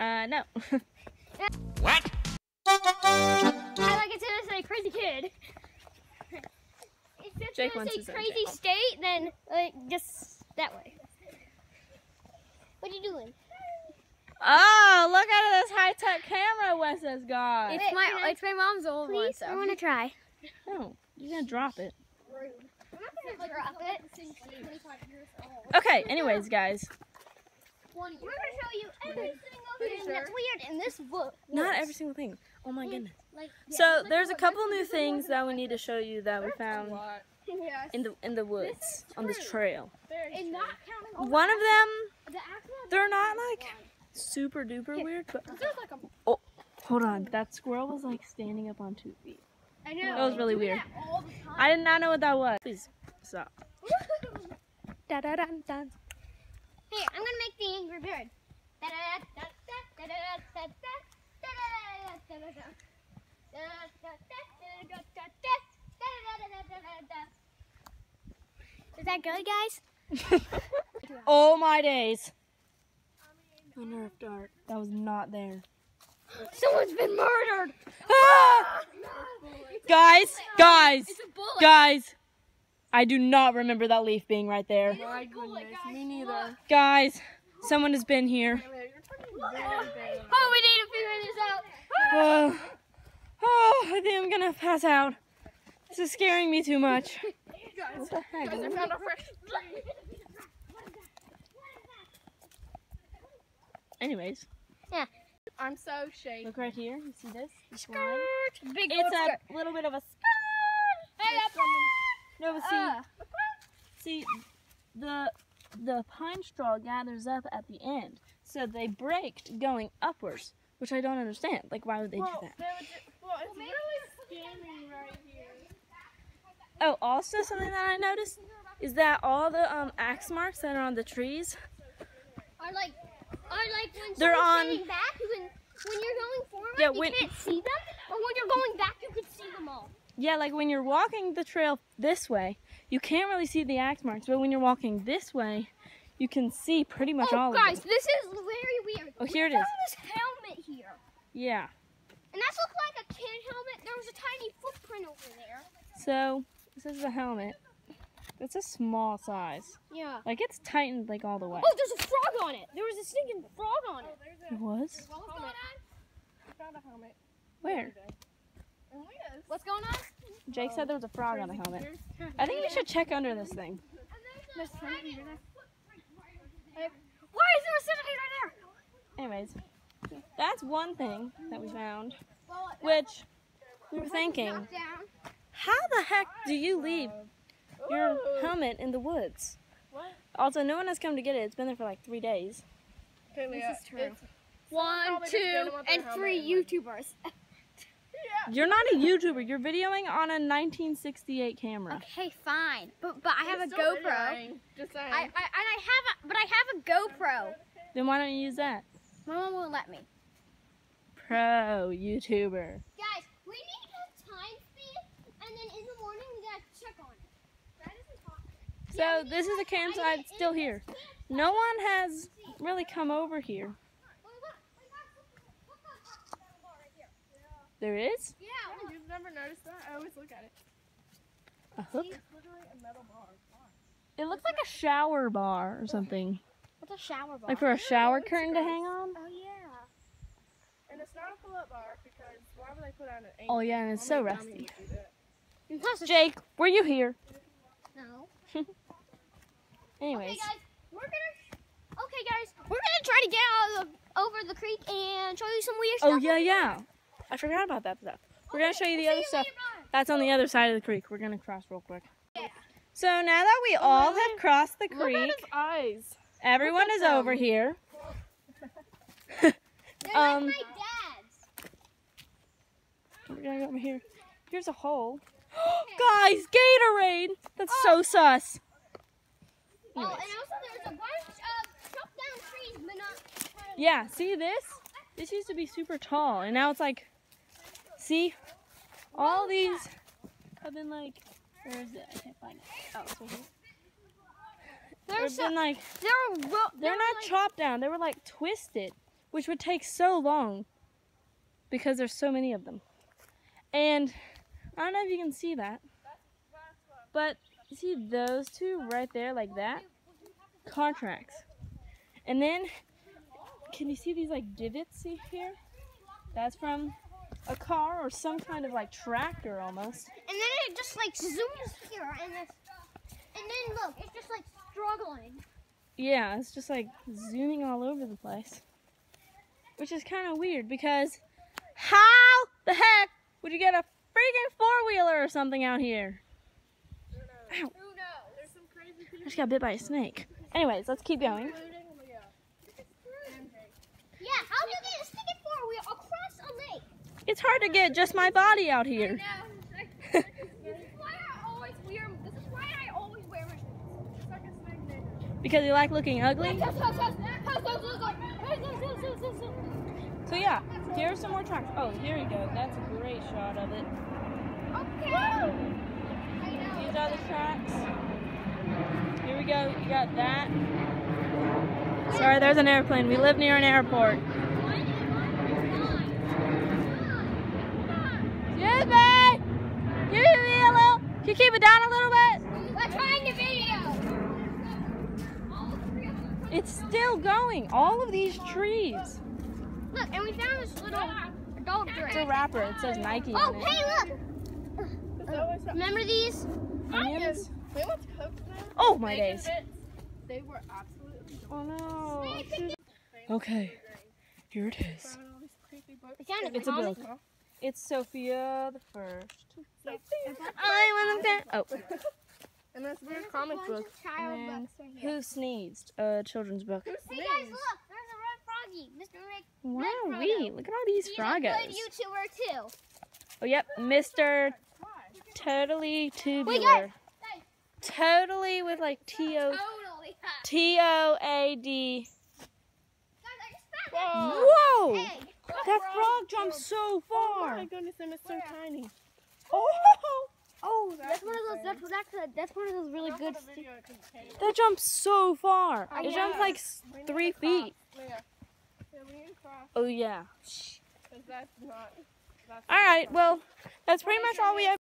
Uh, no. What? I like it to say crazy kid. If it's Jake gonna say crazy state, then like just that way. What are you doing? Oh, look at this high tech camera Wes has got. It's It's my- my it's my mom's old one. So. I want to try. No, you're gonna drop it. I'm not gonna drop it. Okay, anyways, guys. We're gonna show you every single thing that's weird in this book. Not every single thing. Oh my goodness. Like, So there's a oh, couple new things that we need to show you that we found yes. in the in the woods on this trail. and not counting all One of them, the they're not like super duper weird, but There's like a. oh, hold on, that squirrel was like standing up on two feet. I know. That was really weird. that all the time. I did not know what that was. Please stop. Da da da da. Here, I'm gonna make the angry bird. Is that good, guys? Oh my days. Unnerved dart. That was not there. Someone's been murdered. Ah! Guys, guys, It's a bullet. guys. I do not remember that leaf being right there. My goodness, me neither. Guys, someone has been here. Oh, oh, we need to figure this out. Oh, oh, I think I'm gonna pass out. This is scaring me too much. What the heck? Is there- Anyways, Yeah. I'm so shaky. look right here. You see this? Skirt. Big It's old skirt. a little bit of a Hey, up. No, but see, Uh, see, the the pine straw gathers up at the end, so they break going upwards, which I don't understand. Like, why would they do that? they would ju- well, it's really scamming right here. Oh, also something that I noticed is that all the um, axe marks that are on the trees, Are like, are like when They're someone's on- back, when, when you're going forward, Yeah, you when- can't see them, or when you're going back, you can see them all. Yeah, like when you're walking the trail this way, you can't really see the axe marks, but when you're walking this way, you can see pretty much oh, all guys, of them. Guys, this is very weird. Oh, here it we is. found this helmet here, Yeah. and that looked like a kid helmet. There was a tiny footprint over there. So this is the helmet. It's a small size. Yeah. Like it's tightened like all the way. Oh, there's a frog on it. There was a stinking frog on it. There's It a was? What's going on? I found a helmet. Where? And Liz. What's going on? Jake said there was a frog on the helmet. I think we should check under this thing. There's something here. Why is there a centimeter there? Anyways, that's one thing that we found. Which we were thinking, how the heck do you leave your helmet in the woods? What? Also, no one has come to get it. It's been there for like three days. Okay, Leah, is true. One, two, didn't want their and three in, YouTubers. Yeah. You're not a YouTuber. You're videoing on a 1968 camera. Okay, fine, but but I have a It's still GoPro. videoing, Just saying. I, I I have a but I have a GoPro. Then why don't you use that? My mom won't let me. Pro YouTuber. Guys, we need a time speed, and then in the morning we gotta check on it. That isn't possible. So this is a campsite. It's still here. No one has really come over here. Look, look, we got something- look, look, look, that bar right here. There is Yeah, Yeah, you've never noticed that? I always look at it. a hook. It's literally a metal bar. It looks like a shower bar or something, what's a shower bar? like for a shower curtain to hang on. oh yeah. And it's not a pull-up bar because why would they put on an Oh yeah, and it's so rusty. dummy would do that. Plus Jake, were you here? no. Anyways, Okay, guys, we're gonna. Okay, guys, we're gonna try to get out of the, over the creek and show you some weird oh, stuff. oh yeah, yeah. I forgot about that stuff. We're gonna show you the We'll other stuff. later. That's on the other side of the creek. We're gonna cross real quick. Yeah. So now that we all have crossed the creek, eyes. everyone is over here. They're Um, like my dad's. We're gonna go over here. Here's a hole. Guys, Gatorade! That's so sus. Oh, and also there's a bunch of chopped down trees, but not. Yeah, see this? This used to be super tall, and now it's like, see? All these have been like, where is it? I can't find it. Oh, it's right here. There's They're been like they're ro- they're not like, chopped down. They were like twisted, which would take so long because there's so many of them. And I don't know if you can see that, but see those two right there, like that, contracts. And then, can you see these like divots see here? That's from a car or some kind of like tractor almost. and then it just like zooms here and this, and then look, it's just like struggling. Yeah, it's just like zooming all over the place. Which is kind of weird because how the heck would you get a freaking four wheeler or something out here? Who knows? There's some crazy I just got bit by a snake. Anyways, let's keep going. including Leah. Yeah, how do you get a sticky four wheel across a lake? It's hard to get just my body out here. This is why I always wear. This is why I always wear my shoes. It's like a snake neighbor. because you like looking ugly. So yeah, here are some more tracks. Oh, here we go. That's a great shot of it. Okay. These are the tracks. Here we go. You got that. Sorry, there's an airplane. We live near an airport. Excuse me. Give me a little. Can you keep it down a little bit? We're trying to video. It's still going. All of these trees. Look, and we found this little dog It's a wrapper. It says Nike Oh, on it. hey, look. There's always something. Remember these? Onions. We went to Coke today. Oh my days. They were absolutely Oh no. Okay, here it is. Found all these creepy books. We found a It's a book. It's Sofia the First. Sophia. I want to Oh, And that's weird comic book. Child Man. books right here. who sneezed? A children's book. Hey guys, look, there's a red froggy, Mr. Rick. Wow, we look at all these He's a froggos. good YouTuber too. Oh, yep, Mr. Totally tubular. got- Totally with like T O Totally. T O A D. Guys, I just found Whoa. Whoa! That frog jumped so far. Oh my goodness, and it's so tiny. Oh, Oh, That's one of those. That's that's that's one of those really good. sti- video it couldn't take. that jumped so far. Oh, It yeah. jumped like We three feet. Yeah, we need to cross Oh yeah. that's not. That's All right. Well, that's pretty much all we have.